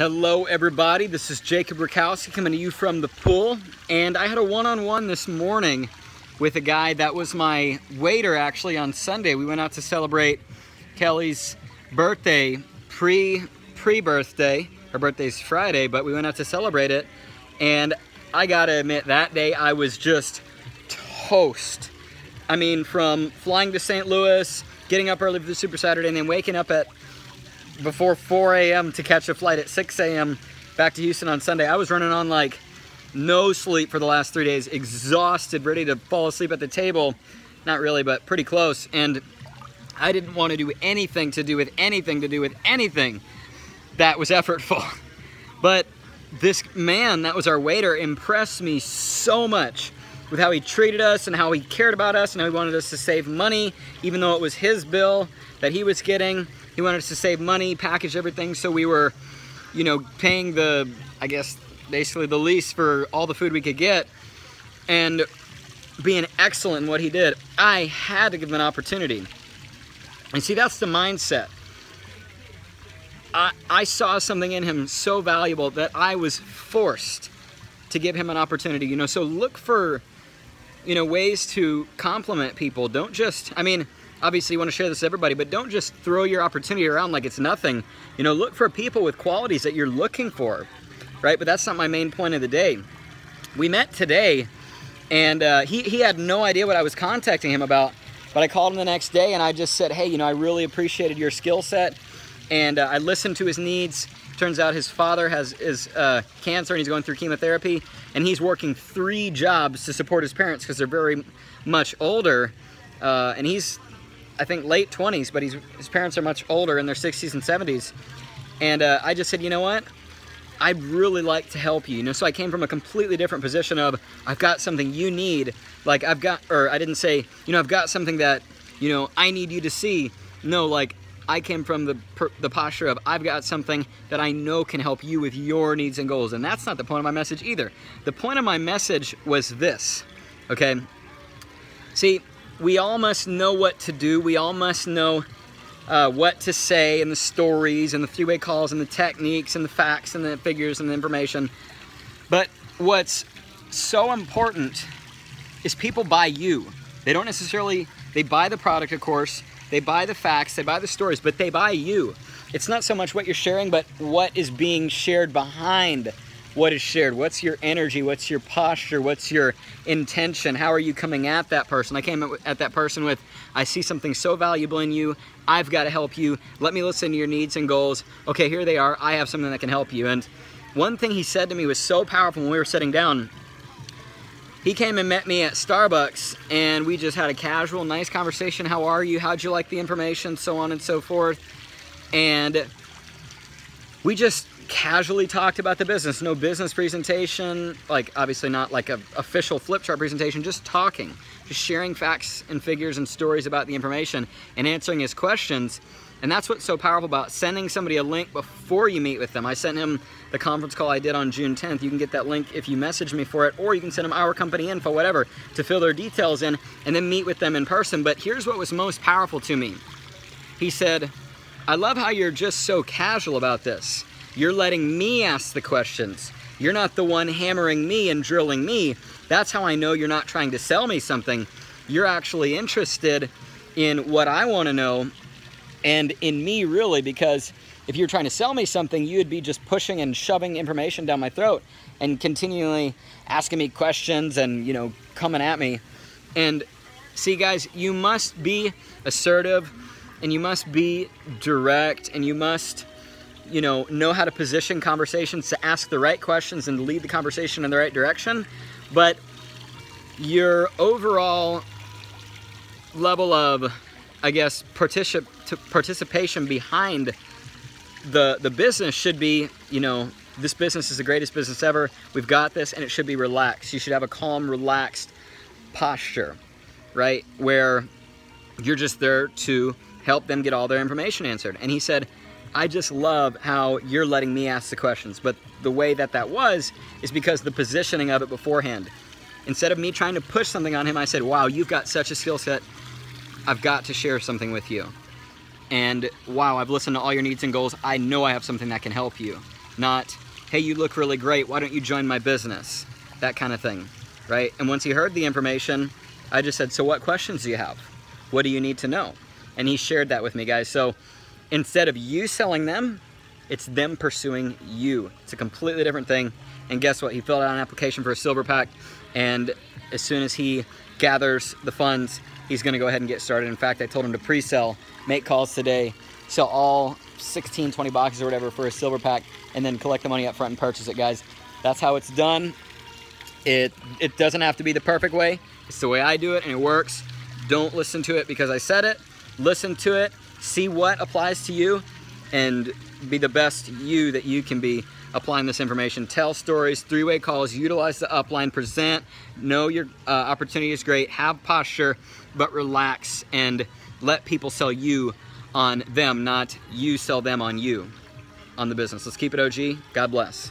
Hello everybody, this is Jacob Rakowski coming to you from the pool and I had a one-on-one -on -one this morning with a guy that was my waiter actually on Sunday. We went out to celebrate Kelly's birthday pre pre-birthday. Her birthday's Friday, but we went out to celebrate it and I gotta admit that day I was just toast. I mean from flying to St. Louis, getting up early for the Super Saturday and then waking up at before 4 a.m. to catch a flight at 6 a.m. back to Houston on Sunday. I was running on like no sleep for the last three days, exhausted, ready to fall asleep at the table. Not really, but pretty close. And I didn't want to do anything to do with anything to do with anything that was effortful. But this man that was our waiter impressed me so much with how he treated us and how he cared about us and how he wanted us to save money, even though it was his bill that he was getting. He wanted us to save money, package everything, so we were, you know, paying the, I guess, basically the least for all the food we could get, and being excellent in what he did. I had to give him an opportunity. And see, that's the mindset. I, I saw something in him so valuable that I was forced to give him an opportunity, you know, so look for, you know, ways to compliment people. Don't just, I mean, obviously you want to share this with everybody, but don't just throw your opportunity around like it's nothing. You know, look for people with qualities that you're looking for, right? But that's not my main point of the day. We met today, and uh, he, he had no idea what I was contacting him about, but I called him the next day and I just said, hey, you know, I really appreciated your skill set, and uh, I listened to his needs. Turns out his father has is uh, cancer and he's going through chemotherapy, and he's working three jobs to support his parents because they're very much older, uh, and he's I think late 20s, but his parents are much older in their 60s and 70s. And uh, I just said, you know what? I'd really like to help you. You know, so I came from a completely different position of I've got something you need. Like I've got, or I didn't say, you know, I've got something that, you know, I need you to see. No, like I came from the the posture of I've got something that I know can help you with your needs and goals. And that's not the point of my message either. The point of my message was this, okay? See, we all must know what to do. We all must know uh, what to say and the stories and the three-way calls and the techniques and the facts and the figures and the information. But what's so important is people buy you. They don't necessarily, they buy the product, of course, they buy the facts, they buy the stories, but they buy you. It's not so much what you're sharing, but what is being shared behind what is shared. What's your energy? What's your posture? What's your intention? How are you coming at that person? I came at that person with i see something so valuable in you. I've got to help you. Let me listen to your needs and goals. Okay here they are. I have something that can help you. And one thing he said to me was so powerful when we were sitting down he came and met me at Starbucks and we just had a casual, nice conversation. How are you? How'd you like the information? So on and so forth. And we just casually talked about the business. No business presentation, like obviously not like a official flip chart presentation, just talking, just sharing facts and figures and stories about the information and answering his questions. And that's what's so powerful about sending somebody a link before you meet with them. I sent him the conference call I did on June 10th. You can get that link if you message me for it, or you can send them our company info, whatever, to fill their details in and then meet with them in person. But here's what was most powerful to me. He said, I love how you're just so casual about this. You're letting me ask the questions. You're not the one hammering me and drilling me. That's how I know you're not trying to sell me something. You're actually interested in what I want to know and in me really because if you're trying to sell me something, you'd be just pushing and shoving information down my throat and continually asking me questions and, you know, coming at me. And see guys, you must be assertive and you must be direct and you must you know, know how to position conversations to ask the right questions and lead the conversation in the right direction. But your overall level of, I guess, particip participation behind the the business should be, you know, this business is the greatest business ever. We've got this, and it should be relaxed. You should have a calm, relaxed posture, right? Where you're just there to help them get all their information answered. And he said, I just love how you're letting me ask the questions. But the way that that was is because the positioning of it beforehand. Instead of me trying to push something on him, I said, wow, you've got such a skill set. I've got to share something with you. And wow, I've listened to all your needs and goals. I know I have something that can help you. not, hey, you look really great, why don't you join my business? That kind of thing, right? And once he heard the information, I just said, so what questions do you have? What do you need to know? And he shared that with me, guys. So instead of you selling them, it's them pursuing you. It's a completely different thing. And guess what? He filled out an application for a silver pack. And as soon as he gathers the funds, he's gonna go ahead and get started. In fact, I told him to pre-sell, make calls today, sell all 16, 20 boxes or whatever for a silver pack, and then collect the money up front and purchase it, guys. That's how it's done. It, it doesn't have to be the perfect way. It's the way I do it and it works. Don't listen to it because I said it. Listen to it, see what applies to you, and be the best you that you can be applying this information. Tell stories, three-way calls, utilize the upline, present, know your uh, opportunity is great, have posture, but relax and let people sell you on them, not you sell them on you on the business. Let's keep it OG. God bless.